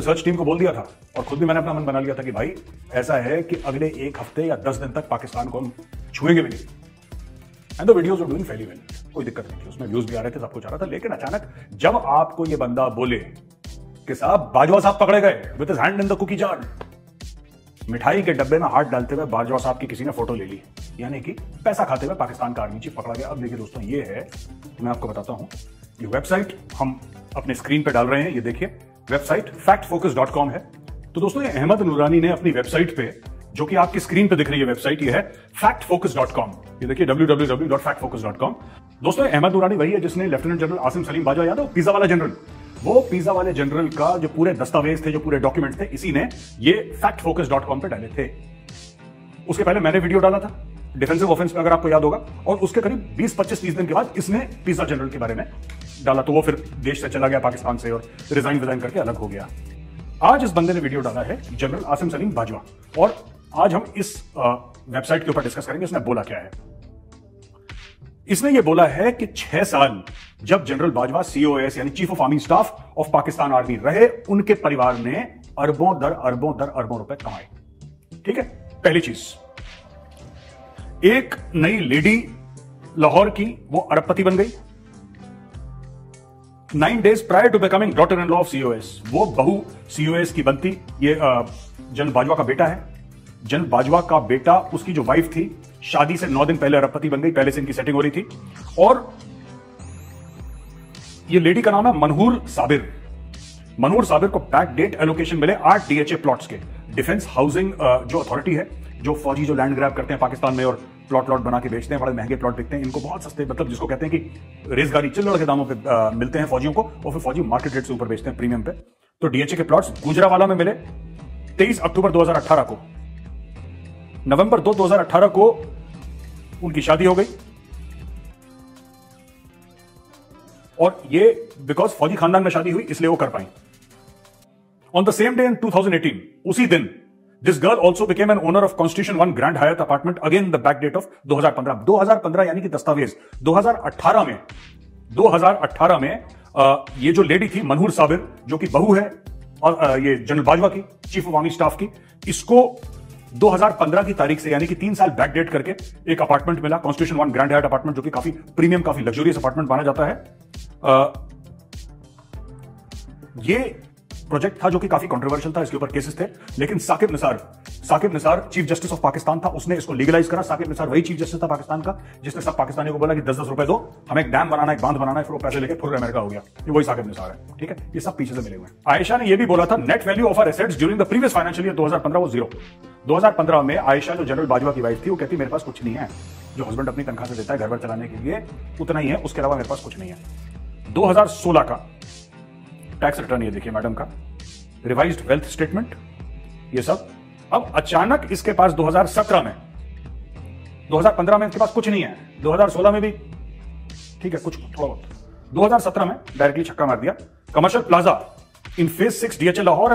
Research team को बोल दिया था और खुद भी मैंने अपना मन बना लिया था कि भाई, ऐसा है कि अगले एक हफ़्ते या दस दिन तक पाकिस्तान को हम छुएँगे भी नहीं। And videos doing fairly well कोई दिक्कत नहीं थी। उसमें व्यूज़ भी आ रहे थे, सब कुछ आ रहा था। लेकिन अचानक जब आपको ये बंदा बोले कि साहब, बाजवा साहब पकड़े गए with hand in the cookie jar मिठाई के डब्बे में हाथ डालते हुए बाजवा साहब की किसी ने फ़ोटो ले ली। यानी कि पैसा खाते हुए पाकिस्तान का आर्मी चीफ पकड़ा गया। अब देखिए दोस्तों, ये है, मैं आपको बताता हूँ। ये वेबसाइट हम अपने स्क्रीन पर डाल रहे हैं। ये देखिए वेबसाइट फैक्टफोकस.com है। तो दोस्तों, ये अहमद नूरानी ने अपनी वेबसाइट पे, जो कि आपकी स्क्रीन पे दिख रही है वेबसाइट, ये है फैक्टफोकस.com ये देखिए, www.factfocus.com दोस्तों अहमद नूरानी वही है जिसने लेफ्टिनेंट जनरल आसिम सलीम बाजवा, याद है? पिज्जा वाला जनरल। वो पिज्जा वाले जनरल का जो पूरे दस्तावेज़ थे, जो पूरे डॉक्यूमेंट थे, इसी ने ये फैक्टफोकस.com पे डाले थे। उसके पहले मैंने वीडियो डाला था, डिफेंसिव ऑफेंस में अगर आपको याद होगा, और उसके करीब 20-25 तीस दिन के बाद इसने पिज्जा जनरल के बारे में डाला तो वो फिर देश से चला गया, पाकिस्तान से, और रिजाइन विजाइन करके अलग हो गया। आज इस बंदे ने वीडियो डाला है जनरल आसिम सलीम बाजवा। और आज हम इस वेबसाइट के ऊपर डिस्कस करेंगे, इसने बोला क्या है। इसने ये बोला है कि छह साल जब जनरल बाजवा सीओएस यानी chief of army staff of Pakistan army रहे, उनके परिवार ने अरबों दर अरबों दर, अरबों रुपए कमाए। ठीक है? पहली चीज़। एक नई लेडी लाहौर की, वो अरबपति बन गई। Nine days prior to becoming daughter in law of COS वो बहु सीओएस की बनती, ये जनरल बाजवा का बेटा है। जनरल बाजवा का बेटा, उसकी जो वाइफ थी, शादी से नौ दिन पहले अरबपति बन गई, पहले से इनकी सेटिंग हो रही थी। और ये लेडी का नाम है मनहूर साबिर। मनहूर साबिर को बैक डेट एलोकेशन मिले आठ डीएचए प्लॉट्स के। डिफेंस हाउसिंग जो अथॉरिटी है, जो फौजी जो लैंड ग्रैब करते हैं पाकिस्तान में और प्लॉट प्लॉट बना के बेचते हैं बड़े महँगे प्लॉट बिकते हैं इनको बहुत सस्ते मतलब जिसको कहते हैं कि रेसगाड़ी चिल्लड़ के दामों पे आ, मिलते हैं फौजियों को और फिर फौजी मार्केट रेट से ऊपर बेचते हैं प्रीमियम पे। तो डीएचए के प्लॉट्स गुजरावाला में मिले 23 अक्टूबर 2018 को। नवंबर 2 2018 को उनकी शादी हो गई। और ये बिकॉज़ फौजी खानदान में शादी हुई इसलिए वो कर पाई। On the same day in 2018 उसी दिन this girl also became an owner of Constitution One Grand Hyatt apartment again the back date of 2015 2015 यानी कि दस्तावेज़। 2018 में 2018 में आ, ये जो लेडी थी मनहूर साबिर जो कि बहू है और आ, ये जनरल बाजवा की चीफ ऑफ़ आर्मी स्टाफ की इसको 2015 की तारीख से यानी कि तीन साल बैक डेट करके एक अपार्टमेंट मिला Constitution One Grand Hyatt apartment जो कि काफ़ी प्रीमियम काफ़ी लग्जरियस अपार्टमेंट माना जाता है। आ, ये प्रोजेक्ट था जो कि काफ़ी कंट्रोवर्शियल था, इसके ऊपर केसेस थे। लेकिन Saqib Nisar Saqib Nisar chief justice of Pakistan था। उसने इसको लीगलाइज करा। साकिब निसार वही चीफ जस्टिस था पाकिस्तान का, जिसने सब पाकिस्तानियों को बोला कि दस दस रुपए दो, हमें एक डैम बनाना एक बाँध बनाना है, फिर वो पैसे लेके फुल अमेरिका हो गया। ये वही साकिब निसार है, ठीक है? ये सब पीछे से मिले हुए आयशा ने यह भी बोला था net value of our assets during the previous financial year 2015 वो ज़ीरो 2015 में आयशा, जो जनरल बाजवा की वाइफ थी, वो कहती, मेरे पास कुछ नहीं है। जो हस्बैंड अपनी तनख्वाह से देता है घर भर चलाने के लिए उतना ही है, उसके अलावा मेरे पास कुछ नहीं है। 2016 का टैक्स रिटर्न ये देखिए मैडम का। रिवाइज वेल्थ स्टेटमेंट ये सब। अब अचानक इसके पास 2017 में 2015 में इसके पास कुछ नहीं है 2016 में भी। ठीक है, कुछ थोड़ा बहुत। 2017 में डायरेक्टली छक्का मार दिया। Commercial plaza in phase six DHA Lahore